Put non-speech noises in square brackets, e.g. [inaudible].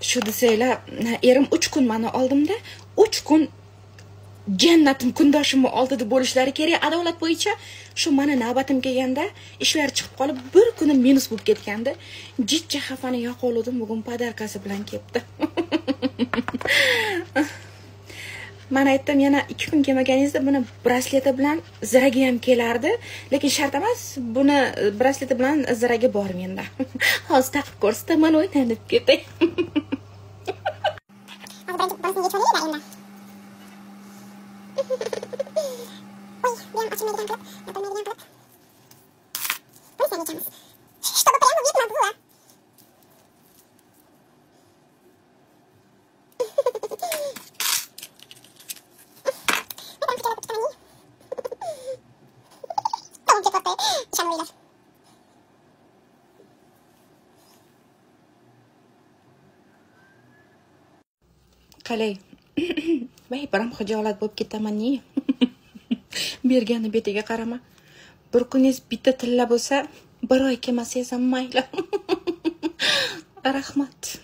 shu desanglar erim uch kun mani oldimda uch kun jannatim kundoshimni oldida bo'lishlari kerak. Adolat bo'yicha shu mani navbatim kelganda ishlar chiqib qolib bir kuni minus bo'lib ketganda jijja xafani yoqovludim bugun podarkasi bilan kelibdi. [laughs] man aytdim yana ikki kun kelmaganingizda buni brasleti bilan ziragi ham kelardi. Lekin shart emas buni e, brasleti bilan ziragi bor menda. [laughs] Hozir taqib ko'rsataman o'ylanib ketay. [laughs] Hozir birinchi birisini yechib olaylik endi. Voy, bu ham Полон теплоты. Сейчас мы видим. qalay voy biram xijolat bo'lib ketaman ne bergani betiga qarama bir kuningiz bitta tilla bo'lsa bir oy kelmasangiz ham mayli rahmat.